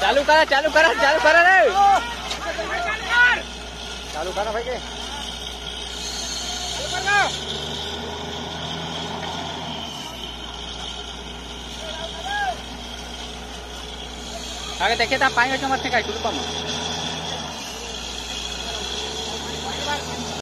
ચાલુ કરા ચાલુ કરા ચાલુ કરા રે ચાલુ કરા ભાઈ કે ચાલુ કરા আগে দেখে তা পাঁচ নম্বর থেকে আইটুকু পামা